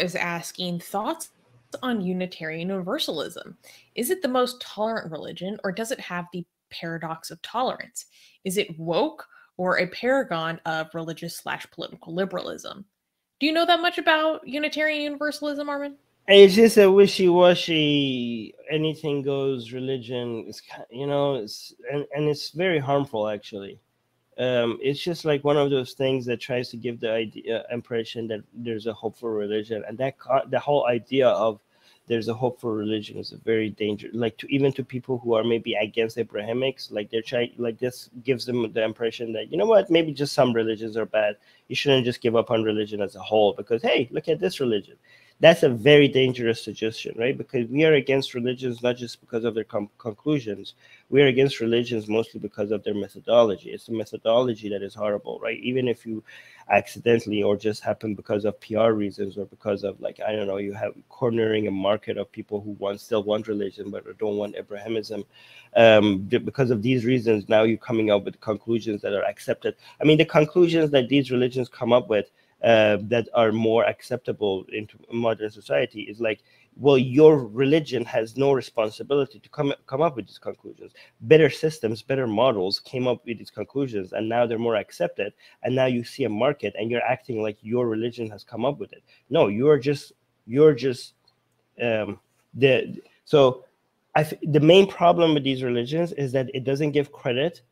Is asking thoughts on Unitarian Universalism. Is it the most tolerant religion, or does it have the paradox of tolerance? Is it woke or a paragon of religious slash political liberalism? Do you know that much about Unitarian Universalism, Armin? It's just a wishy-washy, anything goes religion. It's you know, it's and, and it's very harmful actually. Um, it's just like one of those things that tries to give the idea impression that there's a hope for religion, and that the whole idea of there's a hope for religion is a very dangerous like to even to people who are maybe against abrahamics like they're trying like this gives them the impression that you know what? Maybe just some religions are bad. You shouldn't just give up on religion as a whole because hey look at this religion that's a very dangerous suggestion, right? Because we are against religions not just because of their conclusions, we are against religions mostly because of their methodology. It's the methodology that is horrible, right? Even if you accidentally or just happen because of PR reasons or because of like I don't know, you have cornering a market of people who want still want religion but don't want Abrahamism. Um, because of these reasons, now you're coming up with conclusions that are accepted. I mean, the conclusions that these religions come up with uh, that are more acceptable into modern society is like well your religion has no responsibility to come come up with these conclusions. Better systems better models came up with these conclusions and now they're more accepted and now you see a market and you're acting like your religion has come up with it. No you're just you're just um the so i the main problem with these religions is that it doesn't give credit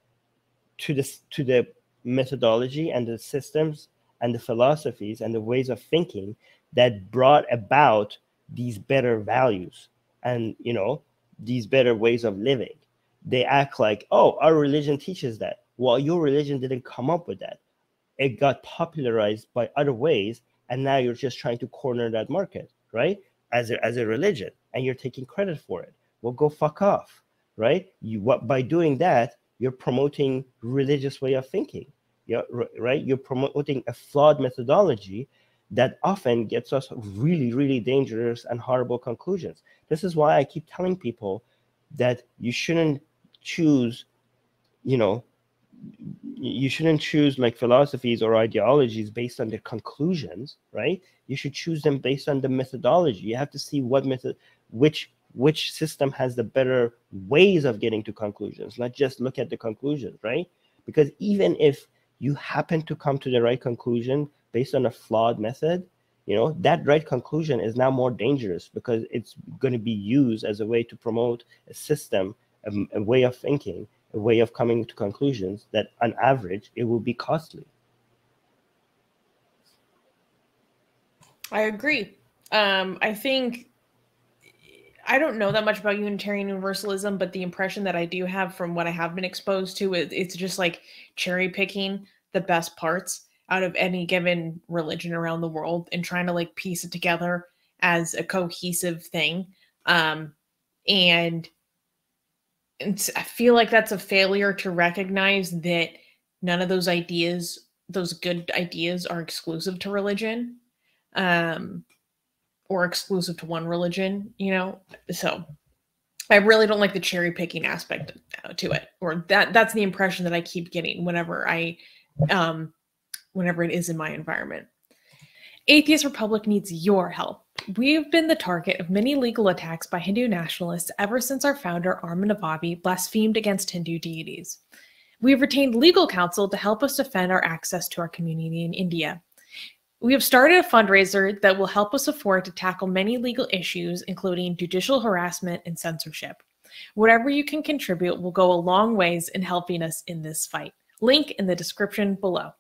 to this to the methodology and the systems and the philosophies and the ways of thinking that brought about these better values and you know these better ways of living. They act like oh our religion teaches that. Well your religion didn't come up with that. It got popularized by other ways and now you're just trying to corner that market right? As a, as a religion and you're taking credit for it. Well go fuck off right? You what by doing that you're promoting religious way of thinking yeah, right? You're promoting a flawed methodology that often gets us really, really dangerous and horrible conclusions. This is why I keep telling people that you shouldn't choose, you know, you shouldn't choose like philosophies or ideologies based on their conclusions, right? You should choose them based on the methodology. You have to see what method, which which system has the better ways of getting to conclusions, not just look at the conclusions, right? Because even if you happen to come to the right conclusion based on a flawed method, you know, that right conclusion is now more dangerous because it's going to be used as a way to promote a system, a, a way of thinking, a way of coming to conclusions that on average it will be costly. I agree. Um, I think I don't know that much about Unitarian Universalism, but the impression that I do have from what I have been exposed to is it's just like cherry picking the best parts out of any given religion around the world and trying to like piece it together as a cohesive thing. Um, and, and I feel like that's a failure to recognize that none of those ideas, those good ideas, are exclusive to religion. Um, or exclusive to one religion, you know? So I really don't like the cherry picking aspect to it, or that that's the impression that I keep getting whenever I, um, whenever it is in my environment. Atheist Republic needs your help. We've been the target of many legal attacks by Hindu nationalists ever since our founder Armin Navabi blasphemed against Hindu deities. We have retained legal counsel to help us defend our access to our community in India. We have started a fundraiser that will help us afford to tackle many legal issues, including judicial harassment and censorship. Whatever you can contribute will go a long ways in helping us in this fight. Link in the description below.